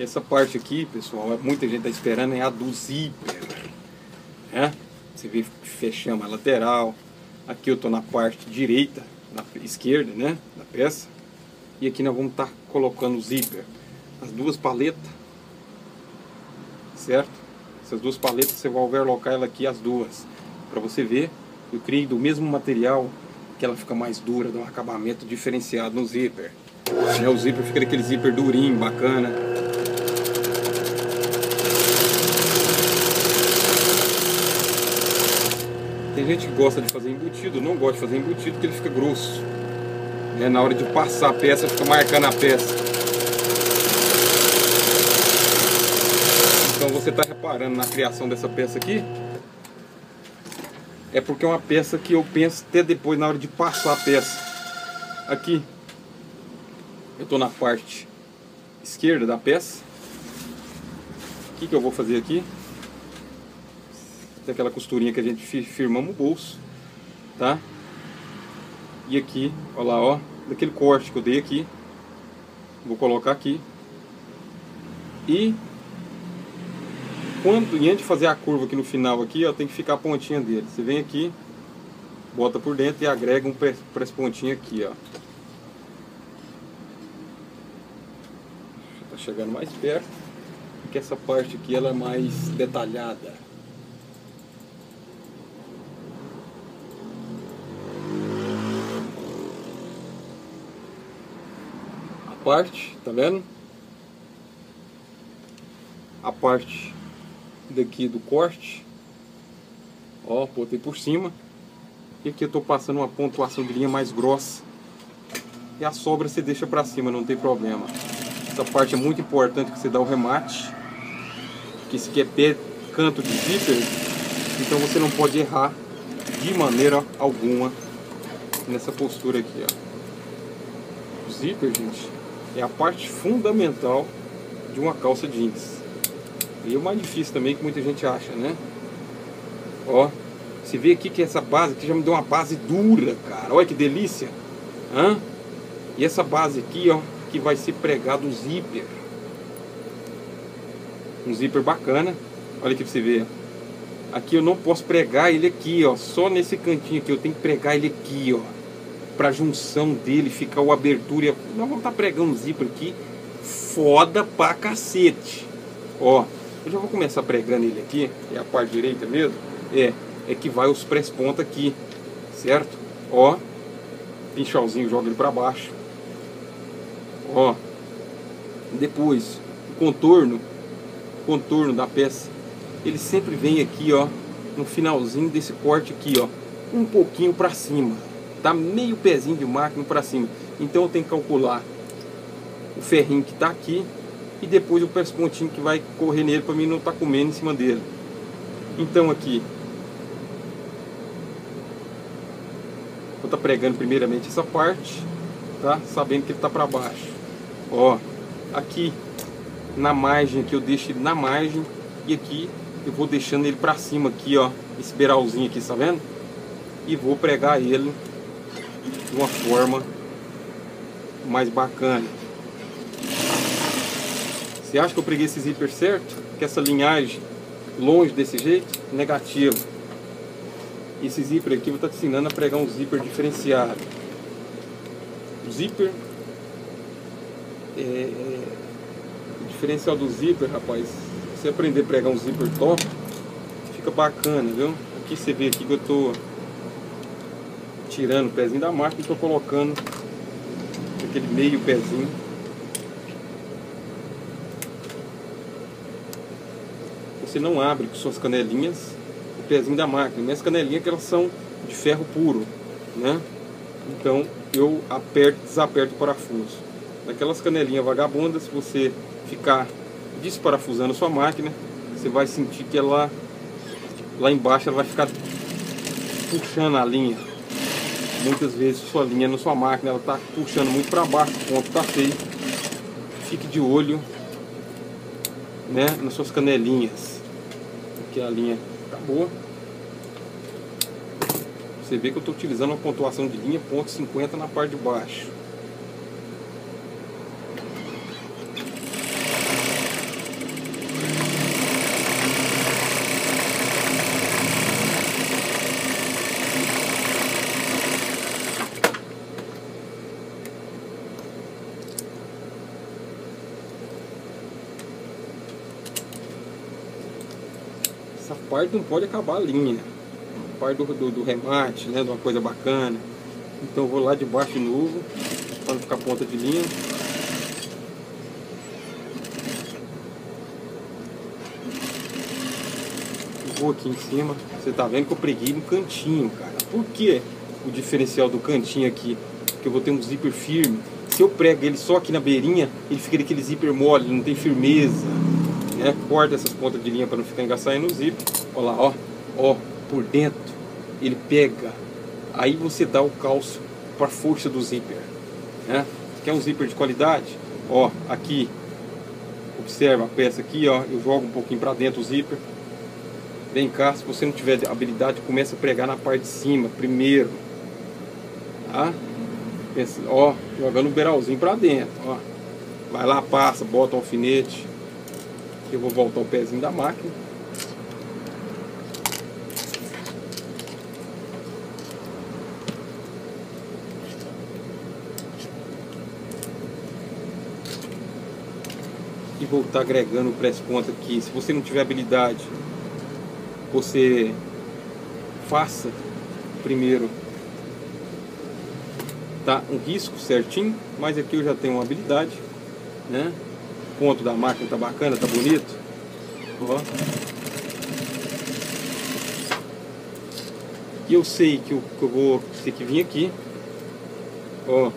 Essa parte aqui, pessoal, muita gente está esperando é a do zíper. Né? Você vê fechamos a lateral. Aqui eu estou na parte direita, na esquerda, né? Da peça. E aqui nós vamos estar tá colocando o zíper. As duas paletas. Certo? Essas duas paletas você vai overlocar ela aqui, as duas. Para você ver, eu criei do mesmo material que ela fica mais dura, dá um acabamento diferenciado no zíper. Né? O zíper fica aquele zíper durinho, bacana. Tem gente que gosta de fazer embutido, não gosta de fazer embutido porque ele fica grosso. Né? Na hora de passar a peça, fica marcando a peça. Então você está reparando na criação dessa peça aqui, é porque é uma peça que eu penso até depois na hora de passar a peça. Aqui, eu estou na parte esquerda da peça. O que, que eu vou fazer aqui? Tem aquela costurinha que a gente firmamos o bolso, tá? E aqui, olha lá, ó, daquele corte que eu dei aqui. Vou colocar aqui. E quando, e antes de fazer a curva aqui no final aqui, ó, tem que ficar a pontinha dele. Você vem aqui, bota por dentro e agrega um press pontinho aqui, ó. Tá chegando mais perto, porque essa parte aqui ela é mais detalhada. Parte, tá vendo? A parte daqui do corte. Ó, botei por cima. E aqui eu estou passando uma pontuação de linha mais grossa. E a sobra você deixa para cima, não tem problema. Essa parte é muito importante que você dá o remate. Que esse aqui é pé, canto de zíper. Então você não pode errar de maneira alguma nessa postura aqui, ó. O zíper, gente, é a parte fundamental de uma calça jeans. E o mais difícil também que muita gente acha, né? Ó, você vê aqui que essa base aqui já me deu uma base dura, cara. Olha que delícia. Hã? E essa base aqui, ó, que vai ser pregado o zíper. Um zíper bacana. Olha aqui pra você ver. Aqui eu não posso pregar ele aqui, ó. Só nesse cantinho aqui. Eu tenho que pregar ele aqui, ó. Pra junção dele ficar o abertura. Nós vamos estar tá pregando zíper aqui. Foda pra cacete. Ó. Eu já vou começar pregando ele aqui, é a parte direita mesmo. É, é que vai os press-ponta aqui, certo? Ó, pinchalzinho, joga ele para baixo. Ó, depois o contorno, contorno da peça, ele sempre vem aqui, ó, no finalzinho desse corte aqui, ó, um pouquinho para cima. Tá meio pezinho de máquina para cima. Então eu tenho que calcular o ferrinho que tá aqui e depois o pespontinho que vai correr nele para mim não estar tá comendo em cima dele. Então aqui, vou estar tá pregando primeiramente essa parte, tá? Sabendo que ele está para baixo. Ó, aqui na margem que eu deixo ele na margem e aqui eu vou deixando ele para cima aqui, ó, esse beiralzinho aqui, tá vendo? E vou pregar ele de uma forma mais bacana. Você acha que eu preguei esse zíper certo? Que essa linhagem longe desse jeito? Negativo. Esse zíper aqui eu vou estar te ensinando a pregar um zíper diferenciado. O zíper é, é, o diferencial do zíper, rapaz. Se você aprender a pregar um zíper top, fica bacana, viu? Aqui você vê aqui que eu tô tirando o pezinho da máquina e tô colocando aquele meio pezinho você não abre com suas canelinhas o pezinho da máquina. Minhas canelinhas que elas são de ferro puro, né? Então eu aperto desaperto o parafuso. Naquelas canelinhas vagabundas, se você ficar desparafusando sua máquina, você vai sentir que ela lá embaixo ela vai ficar puxando a linha. Muitas vezes sua linha na sua máquina ela está puxando muito para baixo, o ponto está feio. Fique de olho né, nas suas canelinhas que a linha tá boa. Você vê que eu estou utilizando uma pontuação de linha ponto .50 na parte de baixo. Parte não pode acabar a linha. A parte do, do, do remate, né? De uma coisa bacana. Então vou lá de baixo de novo, para não ficar ponta de linha. Vou aqui em cima. Você tá vendo que eu preguei no cantinho, cara. Por que o diferencial do cantinho aqui? Que eu vou ter um zíper firme. Se eu prego ele só aqui na beirinha, ele fica aquele zíper mole, não tem firmeza. Né? Corta essas pontas de linha para não ficar engaçando no zíper. Olha lá, ó. Ó, por dentro ele pega Aí você dá o cálcio para a força do zíper. Né? Quer um zíper de qualidade? Ó, aqui, observa a peça aqui, ó, eu jogo um pouquinho para dentro o zíper. Vem cá, se você não tiver habilidade, começa a pregar na parte de cima primeiro. Tá? Pensa, ó, jogando o beralzinho para dentro, ó. Vai lá, passa, bota o alfinete. Eu vou voltar o pezinho da máquina. e vou estar agregando o press ponta aqui. Se você não tiver habilidade, você faça primeiro tá um risco certinho, mas aqui eu já tenho uma habilidade, né? Ponto da máquina tá bacana, tá bonito. Ó. E eu sei que eu, que eu vou ter que vir aqui. Ó,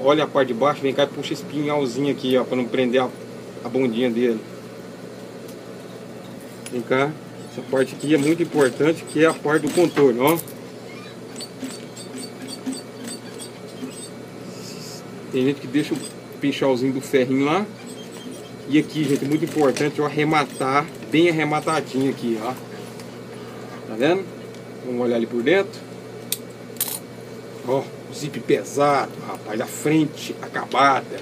olha a parte de baixo, vem cá e puxa esse pinhalzinho aqui, ó, para não prender a a bundinha dele. Vem cá. Essa parte aqui é muito importante, que é a parte do contorno, ó. Tem gente que deixa o pinchalzinho do ferrinho lá. E aqui, gente, é muito importante eu arrematar, bem arrematadinho aqui, ó. Tá vendo? Vamos olhar ali por dentro. Ó, zip pesado, rapaz, da frente acabada.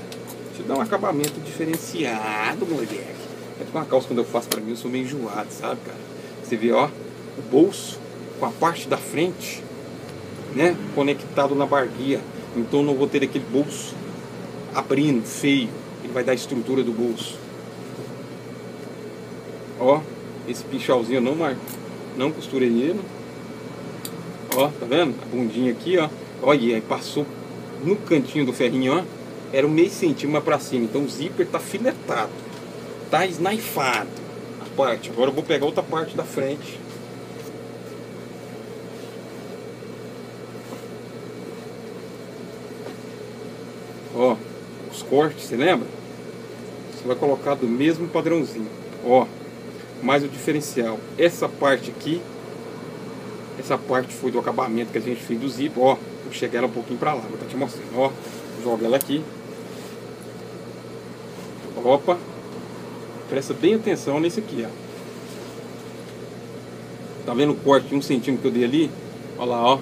Te dá um acabamento diferenciado, moleque. É com a calça quando eu faço pra mim, eu sou meio enjoado, sabe, cara? Você vê, ó, o bolso com a parte da frente, né, conectado na barguia. Então não vou ter aquele bolso abrindo, feio. Ele vai dar estrutura do bolso. Ó, esse pinchalzinho eu não marco, não costurei ele. Ó, tá vendo? A bundinha aqui, ó. Olha, aí passou no cantinho do ferrinho, ó era um meio centímetro para cima. Então o zíper tá filetado, tá esnaifado a parte. Agora eu vou pegar outra parte da frente. Ó, os cortes, você lembra? Você vai colocar do mesmo padrãozinho. Ó, mais o diferencial. Essa parte aqui, essa parte foi do acabamento que a gente fez do zíper. Ó, vou chegar ela um pouquinho para lá, vou estar tá te mostrando. Ó, joga ela aqui. Opa, presta bem atenção nesse aqui, ó. Tá vendo o corte de um centímetro que eu dei ali? Olha lá, ó.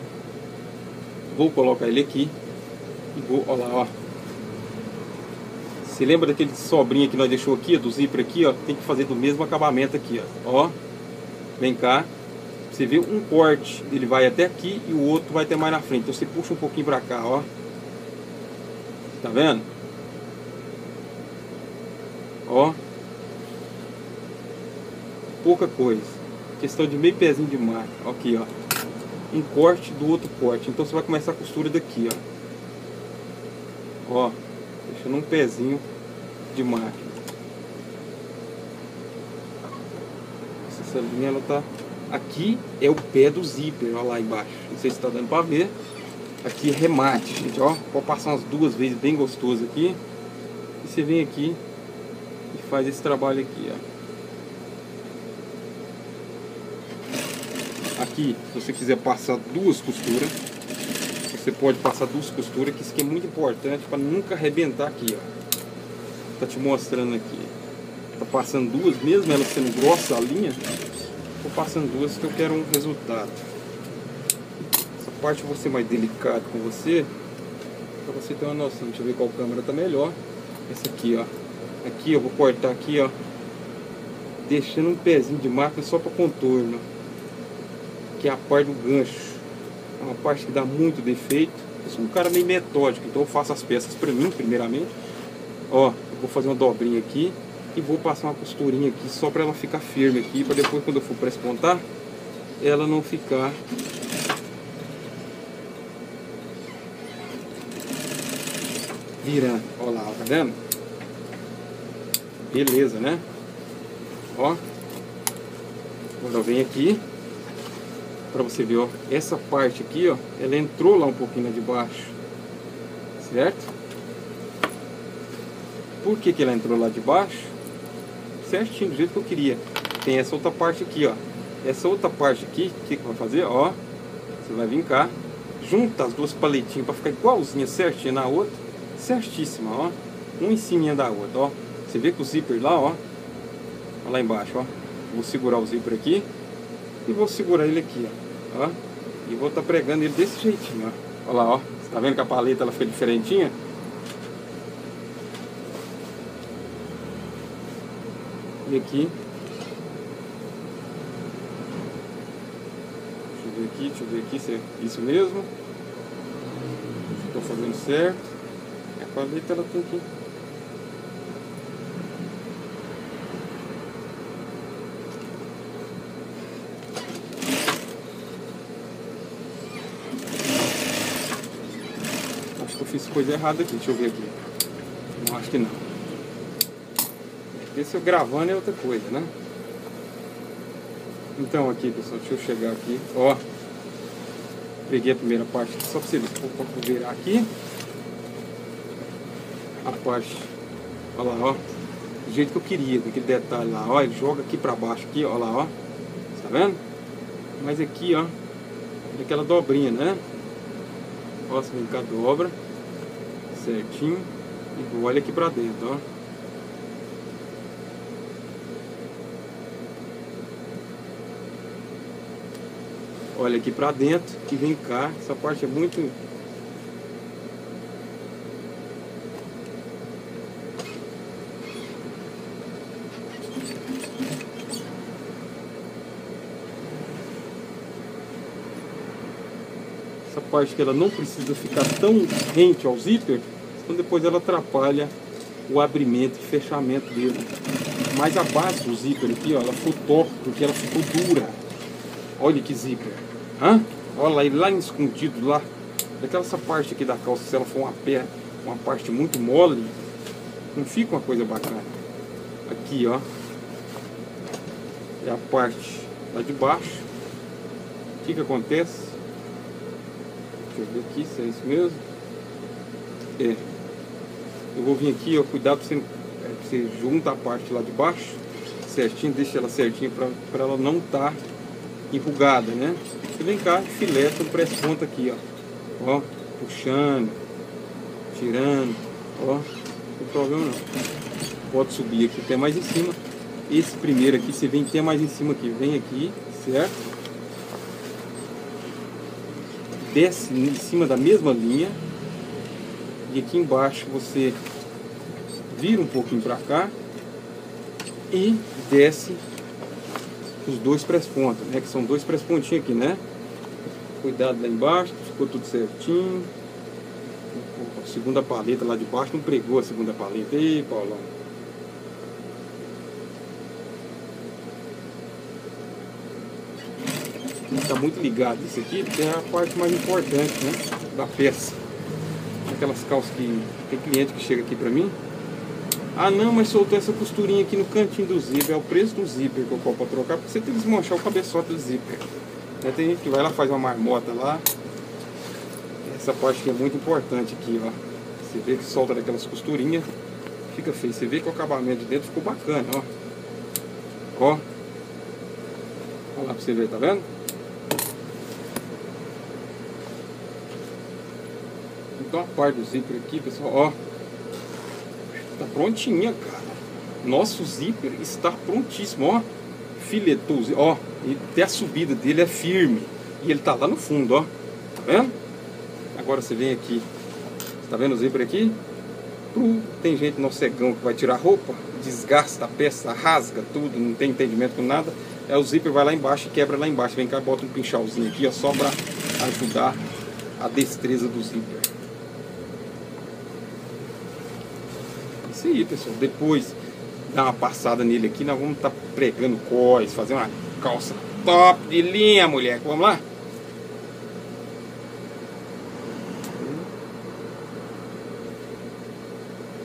Vou colocar ele aqui. E vou, olha lá, ó. Você lembra daquele sobrinho que nós deixou aqui, do zíper aqui, ó? Tem que fazer do mesmo acabamento aqui, ó. Ó. Vem cá. Você vê um corte, ele vai até aqui e o outro vai até mais na frente. Então você puxa um pouquinho pra cá, ó. Tá vendo? Ó. Pouca coisa. Questão de meio pezinho de máquina. Aqui, ó. Um corte do outro corte. Então você vai começar a costura daqui, ó. Ó. Deixando um pezinho de máquina. Essa linha ela tá. Aqui é o pé do zíper, ó lá embaixo. Não sei se tá dando pra ver. Aqui é remate, gente, ó. Pode passar umas duas vezes bem gostoso aqui. E você vem aqui e faz esse trabalho aqui, ó. Aqui, se você quiser passar duas costuras, você pode passar duas costuras, que isso aqui é muito importante para nunca arrebentar aqui, ó. Tá te mostrando aqui. Tá passando duas, mesmo ela sendo grossa a linha, tô passando duas que eu quero um resultado. Essa parte eu vou ser mais delicado com você, para você ter uma noção. Deixa eu ver qual câmera tá melhor. Essa aqui, ó. Aqui eu vou cortar aqui, ó. Deixando um pezinho de máquina só para contorno. Que é a parte do gancho. É uma parte que dá muito defeito. Eu sou um cara meio metódico, então eu faço as peças para mim, primeiramente. Ó, vou fazer uma dobrinha aqui. E vou passar uma costurinha aqui só para ela ficar firme aqui, para depois quando eu for para espontar, ela não ficar virando. Olha lá, tá vendo? Beleza, né? Ó. Agora eu venho aqui para você ver, ó, essa parte aqui, ó, ela entrou lá um pouquinho lá de baixo, certo? Por que que ela entrou lá de baixo? Certinho, do jeito que eu queria. Tem essa outra parte aqui, ó. Essa outra parte aqui, o que que vai fazer? Ó, você vai vir cá, junta as duas paletinhas para ficar igualzinha, certinha na outra, certíssima, ó. Um em cima da outra, ó. Você vê que o zíper lá, ó, lá embaixo, ó. Vou segurar o zíper aqui e vou segurar ele aqui, ó. E vou estar tá pregando ele desse jeitinho, ó. Olha lá, ó. Você tá vendo que a paleta ela fica diferentinha? E aqui. Deixa eu ver aqui, deixa eu ver aqui se é isso mesmo. Estou fazendo certo. A paleta ela tem que fiz coisa errada aqui, deixa eu ver aqui. Não, acho que não. Esse eu gravando é outra coisa, né? Então aqui, pessoal, deixa eu chegar aqui. Ó, peguei a primeira parte só pra você ver, vou virar aqui. A parte, olha lá, ó. Do jeito que eu queria, daquele detalhe lá, ó. Ele joga aqui pra baixo, aqui, ó lá, ó. Tá vendo? Mas aqui, ó, aquela dobrinha, né? Ó, se cá, dobra certinho e olha aqui pra dentro, ó. Olha aqui pra dentro que vem cá, essa parte é muito essa parte que ela não precisa ficar tão rente ao zíper então depois ela atrapalha o abrimento e fechamento dele. Mas a base do zíper aqui, ó, ela ficou torta porque ela ficou dura. Olha que zíper. Hã? Olha lá, ele lá escondido lá. Daquela essa parte aqui da calça, se ela for uma pé, uma parte muito mole, não fica uma coisa bacana. Aqui, ó. É a parte lá de baixo. O que que acontece? Deixa eu ver aqui se é isso mesmo. É eu vou vir aqui, ó, cuidado pra você, é, você junta a parte lá de baixo, certinho, deixa ela certinho para ela não estar tá enrugada, né? Você vem cá, fileta o press ponta aqui, ó. Ó, puxando, tirando, ó, não tem problema não. Pode subir aqui até mais em cima. Esse primeiro aqui, você vem até mais em cima aqui, vem aqui, certo? Desce em cima da mesma linha, e aqui embaixo você vira um pouquinho para cá e desce os dois press pontos, né? Que são dois press pontinhos aqui, né? Cuidado lá embaixo, ficou tudo certinho. A segunda paleta lá de baixo não pregou a segunda paleta. Ei, Paulão. Está muito ligado isso aqui, é a parte mais importante, né? Da peça aquelas calças que tem cliente que chega aqui pra mim. Ah não, mas soltou essa costurinha aqui no cantinho do zíper, é o preço do zíper que eu compro pra trocar, porque você tem que desmanchar o cabeçote do zíper. Né? Tem gente que vai lá faz uma marmota lá. Essa parte aqui é muito importante aqui, ó. Você vê que solta daquelas costurinhas, fica feio. Você vê que o acabamento de dentro ficou bacana, ó. Ó. Olha lá pra você ver, tá vendo? Então a parte do zíper aqui, pessoal, ó. Tá prontinha, cara. Nosso zíper está prontíssimo, ó. Filetou, ó. E até a subida dele é firme. E ele tá lá no fundo, ó. Tá vendo? Agora você vem aqui. Tá vendo o zíper aqui? Tem gente no cegão que vai tirar roupa, desgasta a peça, rasga tudo, não tem entendimento com nada. É o zíper vai lá embaixo e quebra lá embaixo. Vem cá, bota um pinchalzinho aqui, ó, só para ajudar a destreza do zíper. Isso aí, pessoal. Depois dar uma passada nele aqui. Nós vamos estar tá pregando cós, fazer uma calça top de linha, mulher. Vamos lá?